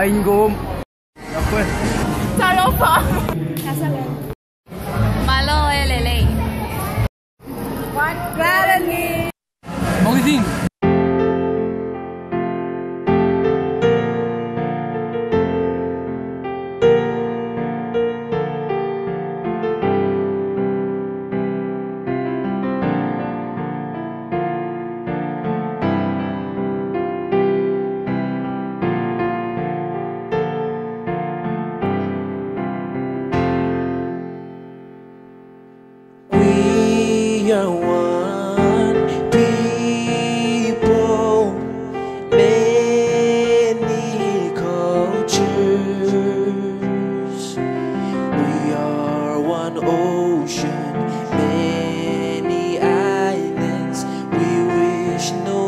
anh gồm. Đọc quên. Sao lô phở Mà lô lê lê What? Gardening Magazine no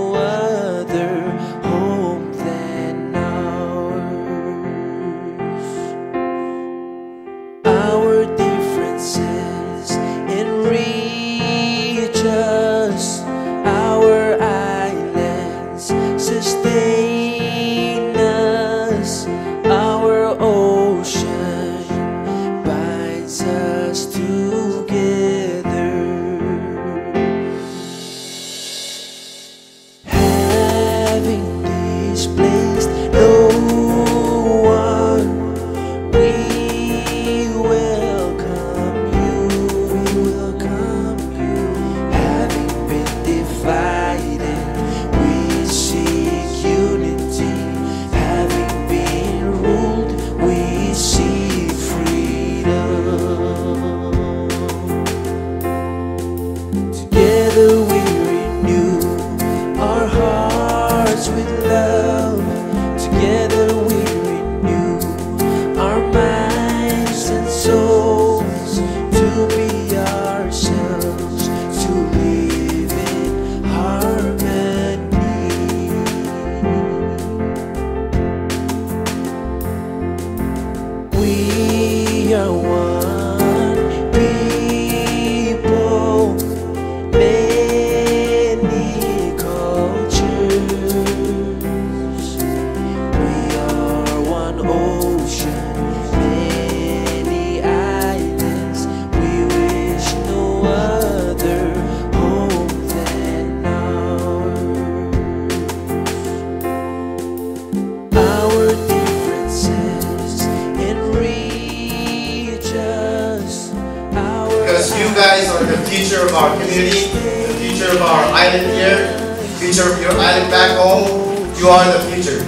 future of our community, the future of our island here, the future of your island back home. You are the future.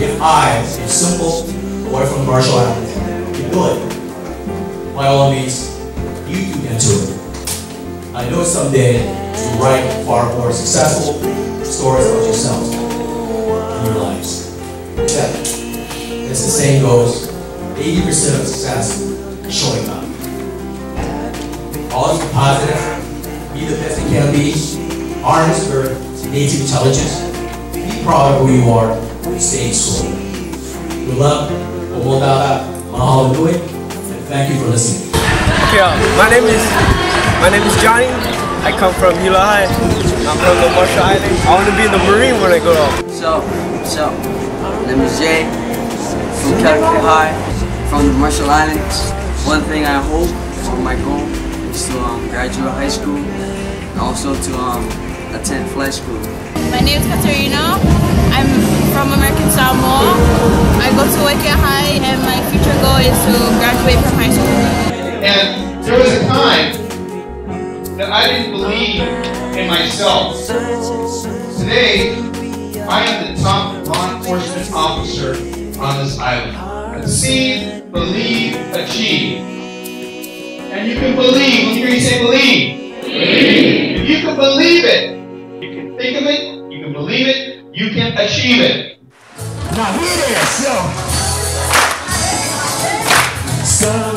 If I, a simple boy from Marshall Islands, can do it, by all means, you too can do it. I know someday you'll write far more successful stories about yourselves and your lives. Yeah. As the saying goes, 80% of success showing up. Always be positive, be the best you can be, harness your native intelligence, be proud of who you are, stay in school. Good luck, Omodara, mahalo nui, and thank you for listening. Okay, uh, my name is my name is Johnny. I come from Hilo High. I'm from the Marshall Islands. I want to be in the Marine when I grow up. So, so, my name is Jay from California High, from the Marshall Islands. One thing I hope for my goal is to um, graduate high school and also to um, attend flight school. My name is Katerina. I'm from American Samoa. I go to Waiakea High and my future goal is to graduate from high school. And there was a time that I didn't believe in myself. Today, I am the top law enforcement officer on this island. Conceive, believe, achieve. And you can believe. Let me hear you say believe. Believe. If you can believe it, you can think of it, you can believe it, you can achieve it. Now hear this, yo. Sometimes